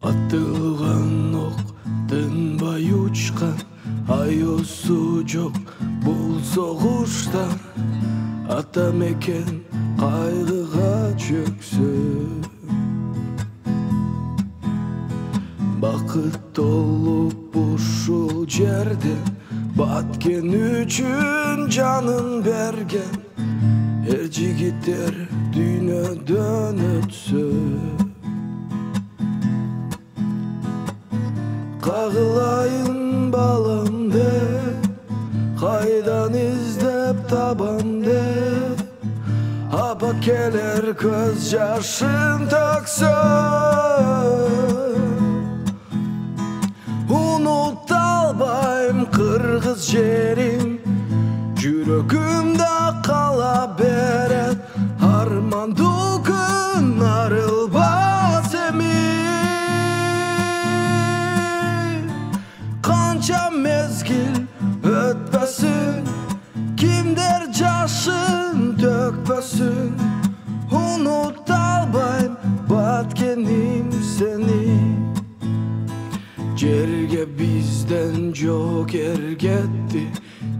атылган ок тынбай учкан аесу жок бул согушта ата мекен кайгыга чөксө. Бакыт толуп ушул жерде баткен үчүн жанын берген эр жигиттер дүйнөдөн өтсө кагылайын балам деп кайдан издеп табам деп апа келер көз жашын төксө Unuta albayım kırgız jerim Жүрөгүмдө кала берет Армандуу Кимдер жашын төкпөсүн Унута албайм баткеним сени Cerge bizden joker gitti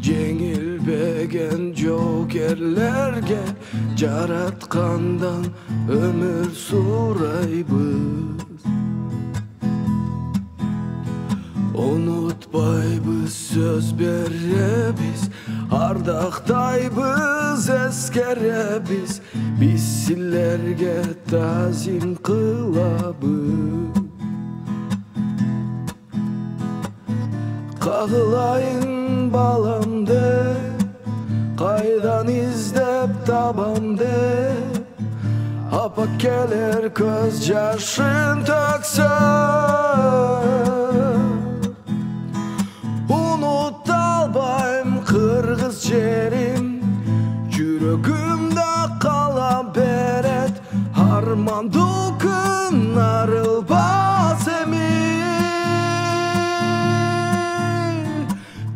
Жеңилбеген жокерлерге жараткандан өмүр сурайбыз сөз беребиз Ардактайбыз эскеребиз Биз силерге тазим кылабыз Kağılayın balam de Kaydan izdep tabam de Apa keler göz yaşın tökse haber et. Harman dokunar basemi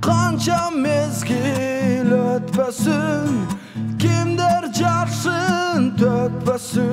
Qancha mezgil o'tmasin kimdir jarsin to'kmasin